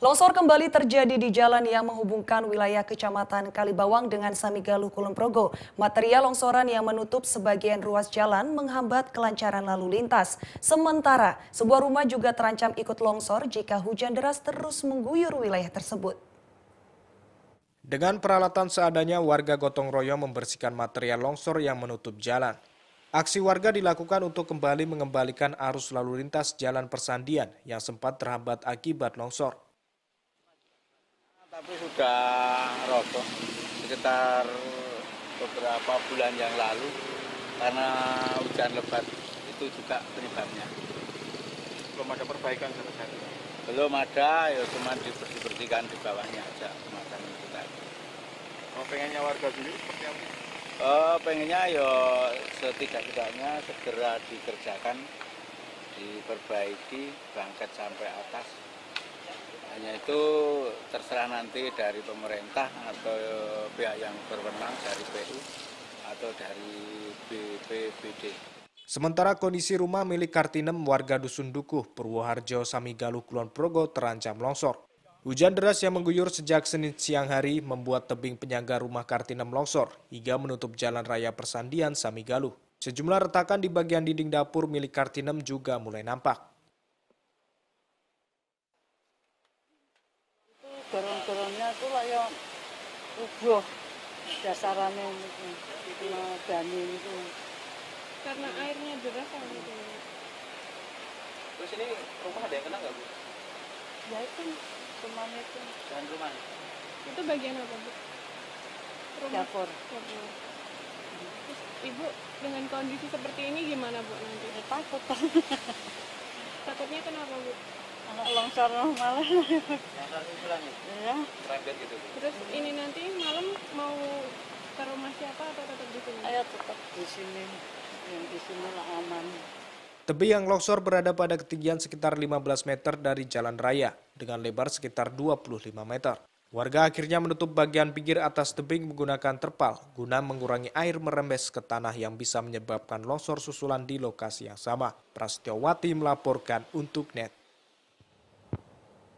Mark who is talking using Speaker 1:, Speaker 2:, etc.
Speaker 1: Longsor kembali terjadi di jalan yang menghubungkan wilayah Kecamatan Kalibawang dengan Samigaluh Kulon Progo. Material longsoran yang menutup sebagian ruas jalan menghambat kelancaran lalu lintas. Sementara, sebuah rumah juga terancam ikut longsor jika hujan deras terus mengguyur wilayah tersebut.
Speaker 2: Dengan peralatan seadanya, warga gotong royong membersihkan material longsor yang menutup jalan. Aksi warga dilakukan untuk kembali mengembalikan arus lalu lintas jalan persandian yang sempat terhambat akibat longsor
Speaker 3: tapi sudah roboh sekitar beberapa bulan yang lalu karena hujan lebat itu juga penyebabnya.
Speaker 4: Belum ada perbaikan sama sekali?
Speaker 3: Belum ada, ya cuma dibersih-bersihkan di bawahnya aja semacam itu tadi.
Speaker 4: Oh, pengennya warga sendiri seperti apa?
Speaker 3: Oh, pengennya ya setidak-tidaknya segera dikerjakan, diperbaiki, bangkit sampai atas hanya itu terserah nanti dari pemerintah atau pihak yang berwenang dari PU atau dari BPBD.
Speaker 2: Sementara kondisi rumah milik Kartinem warga Dusun Dukuh, Purwoharjo, Samigaluh, Kulon Progo terancam longsor. Hujan deras yang mengguyur sejak Senin siang hari membuat tebing penyangga rumah Kartinem longsor hingga menutup jalan raya persandian Samigaluh. Sejumlah retakan di bagian dinding dapur milik Kartinem juga mulai nampak.
Speaker 5: Gorong-gorongnya itu lah yang ubuh dasarannya itu dani itu
Speaker 6: karena airnya deras kan gitu
Speaker 4: terus ini rumah ada yang kena nggak bu?
Speaker 5: ya itu rumahnya itu
Speaker 4: dan rumah
Speaker 6: itu bagian apa bu?
Speaker 5: rumah dapur
Speaker 6: dapur terus ibu dengan kondisi seperti ini gimana bu nanti?
Speaker 5: ya, takut
Speaker 6: takutnya kenapa bu?
Speaker 5: Longsor malah
Speaker 4: longsor susulan
Speaker 5: ya
Speaker 4: rembet gitu
Speaker 6: terus ini nanti malam mau ke rumah siapa atau tetap di sini
Speaker 5: ayo tetap di sini yang di sini lah aman
Speaker 2: Tebing yang longsor berada pada ketinggian sekitar 15 meter dari jalan raya dengan lebar sekitar 25 meter. Warga akhirnya menutup bagian pinggir atas tebing menggunakan terpal guna mengurangi air merembes ke tanah yang bisa menyebabkan longsor susulan di lokasi yang sama. Prasetyo Wati melaporkan untuk NET.